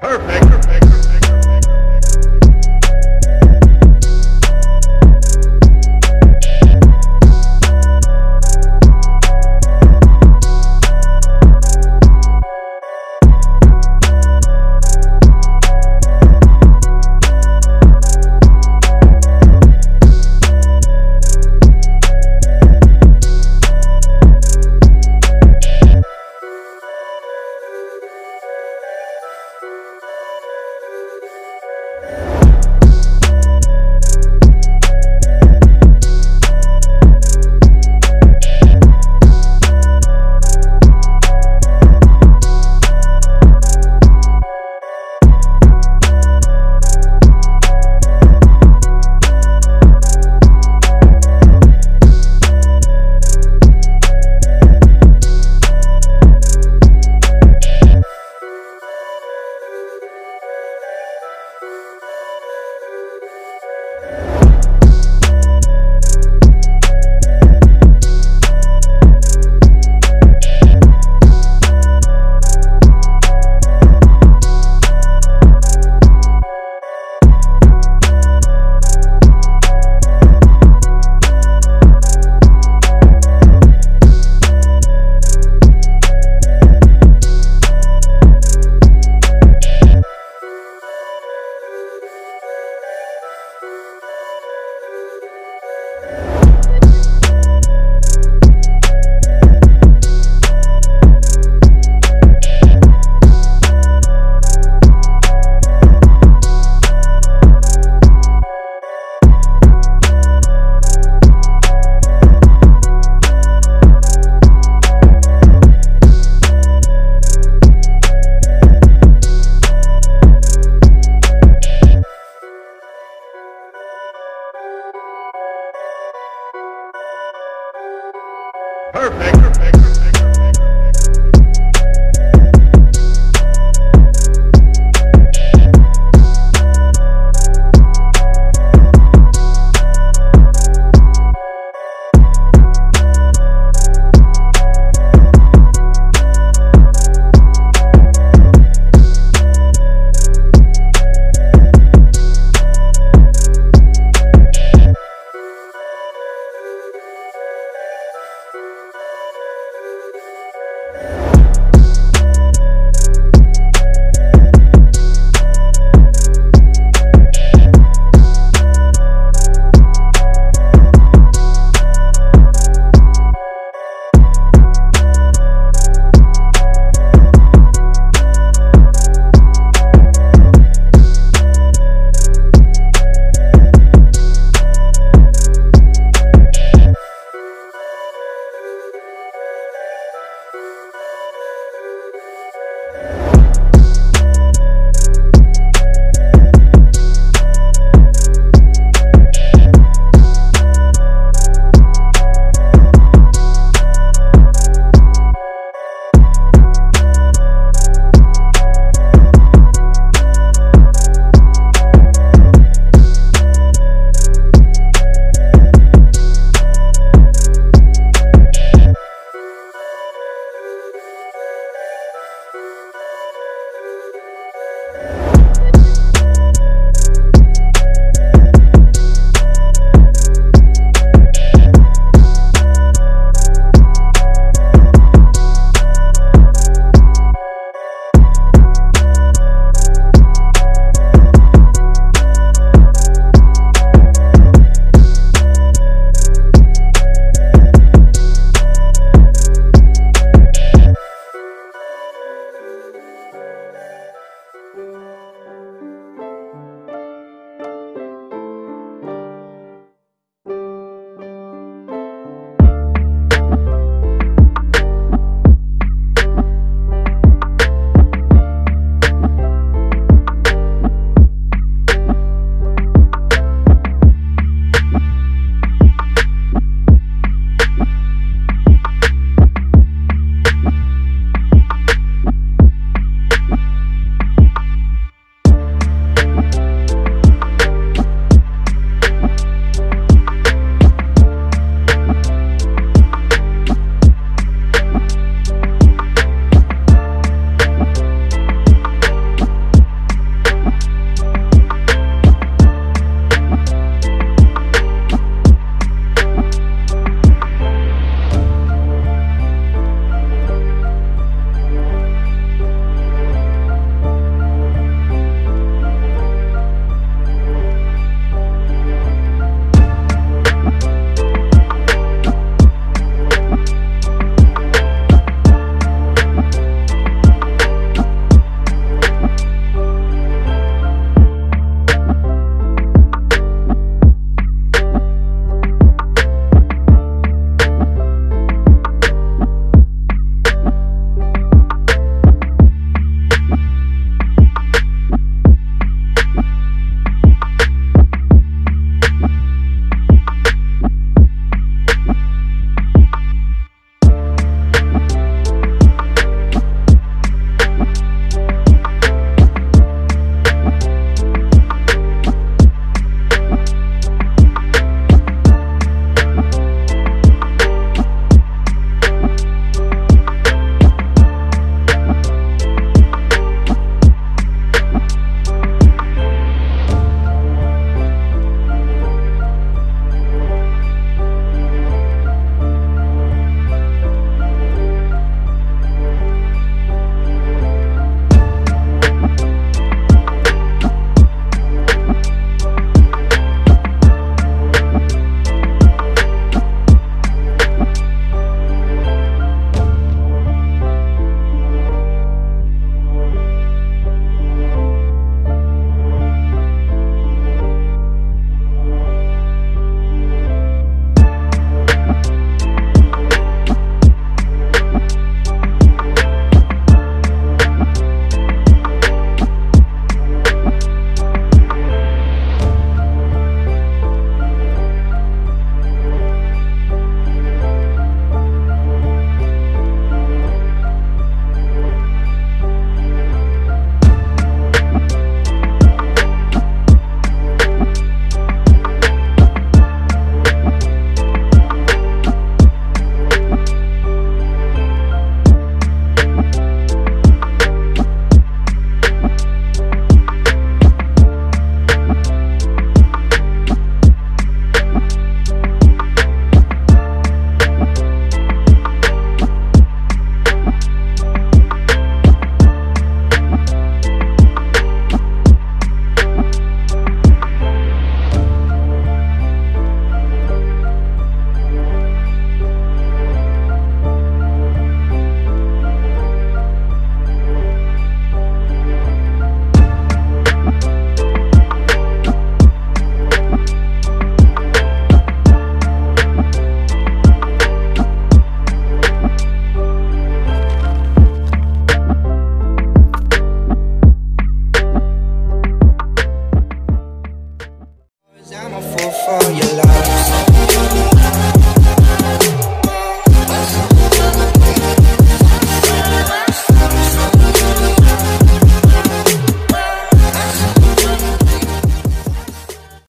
Perfect. Perfect. Perfect.